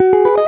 Música